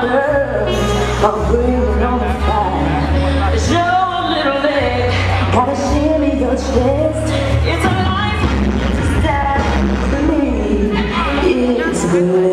bird I'm waiting on the fire Show a little leg Gotta shimmy your chest It's a life that me. It's good